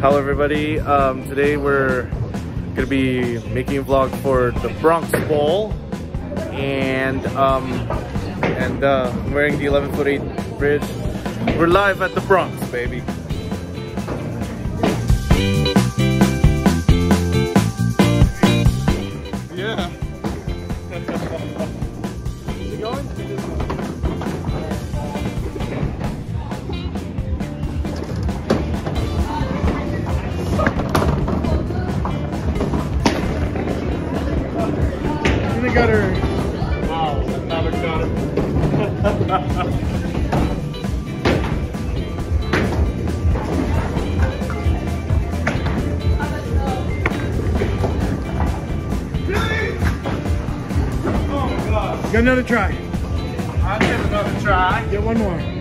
Hello everybody. Um, today we're gonna be making a vlog for the Bronx Bowl, and um, and uh, I'm wearing the 11 foot 8 bridge. We're live at the Bronx, baby. Oh. Got another try. I'll give another try. Get one more.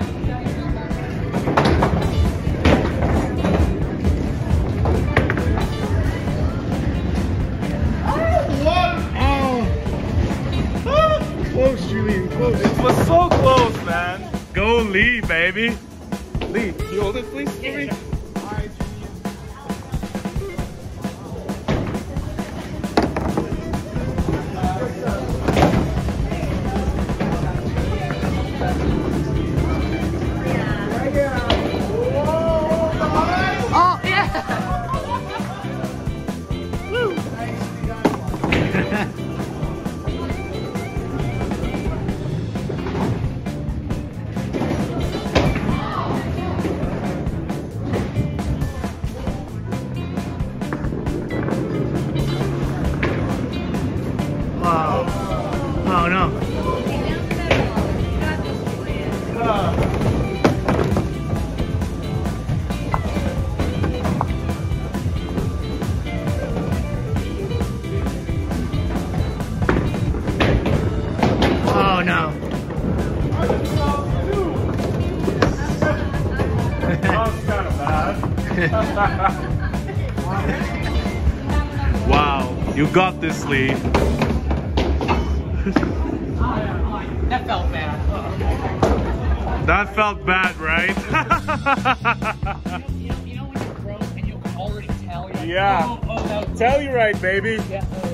It was so close, man. Go Lee, baby. Lee, can you hold it please for me? Oh no. Wow. You got this, Lee. That felt bad. That felt bad, right? You know, you know when you're broke and you can already tell. You're like, Yeah. Oh, oh, that was, Tell you right, baby. yeah, oh.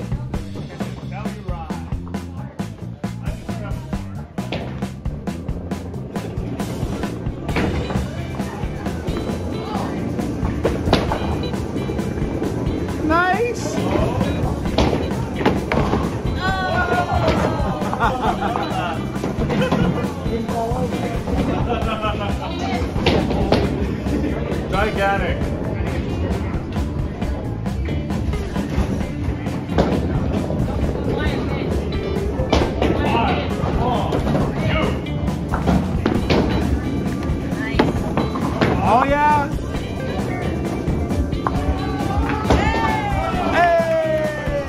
Tell you right. Nice. Gigantic. Oh yeah. Hey.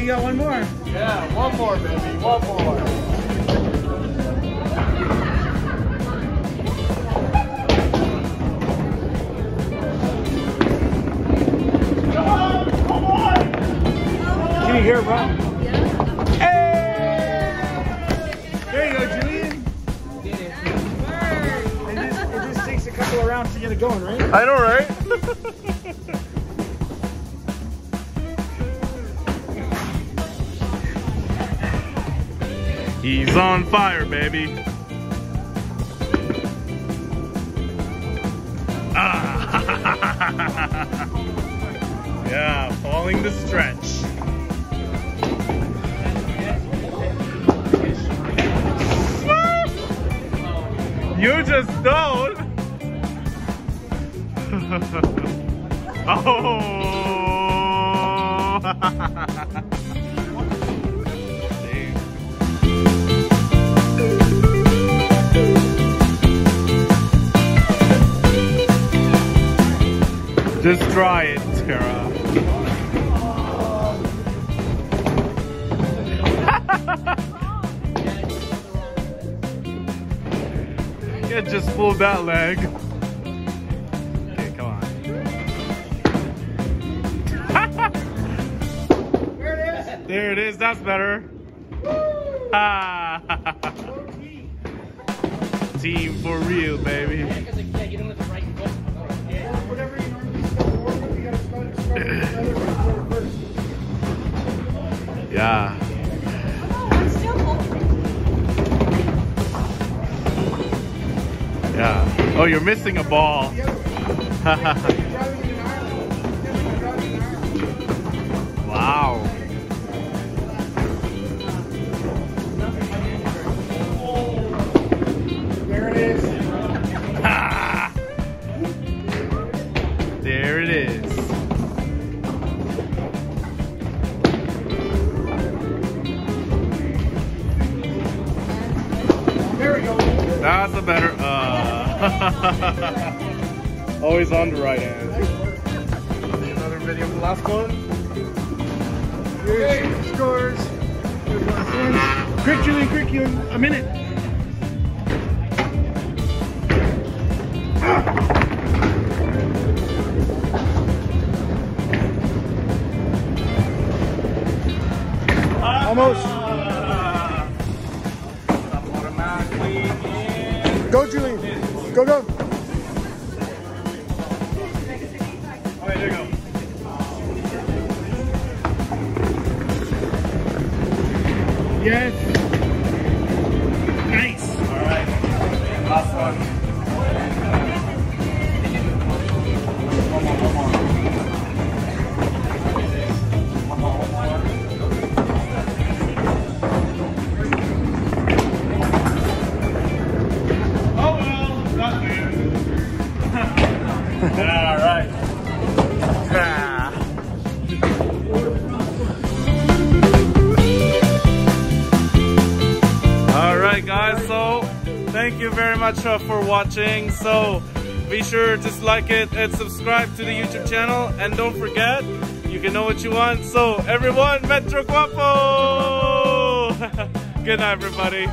You got one more. Yeah, one more, baby. One more. You it, bro? Hey. There you go, Julian. It just, it just takes a couple of rounds to get it going, right? I know, right? He's on fire, baby. Ah. yeah, falling the stretch. You just don't. oh. Just try it, Tara. Can't just pulled that leg. Okay, come on. there it is. There it is. That's better. Ah. Team for real, baby. Yeah. Oh, you're missing a ball. wow. Always on the right hand. Another video of the last one. Here's the scores. Here's last one. Quick, Julian, quick, you in a minute. Almost. Go, Julian. Go, go. Yes. Nice. Alright. Last one. Oh well, not bad. All thank you very much uh, for watching. So, be sure to like it and subscribe to the YouTube channel. And don't forget, you can know what you want. So, everyone, Metro Guapo! good night, everybody.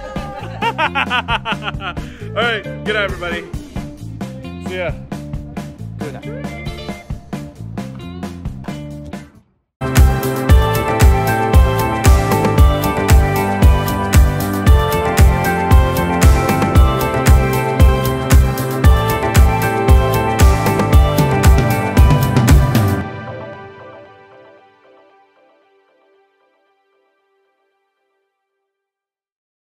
All right, good night, everybody. See ya. Good night.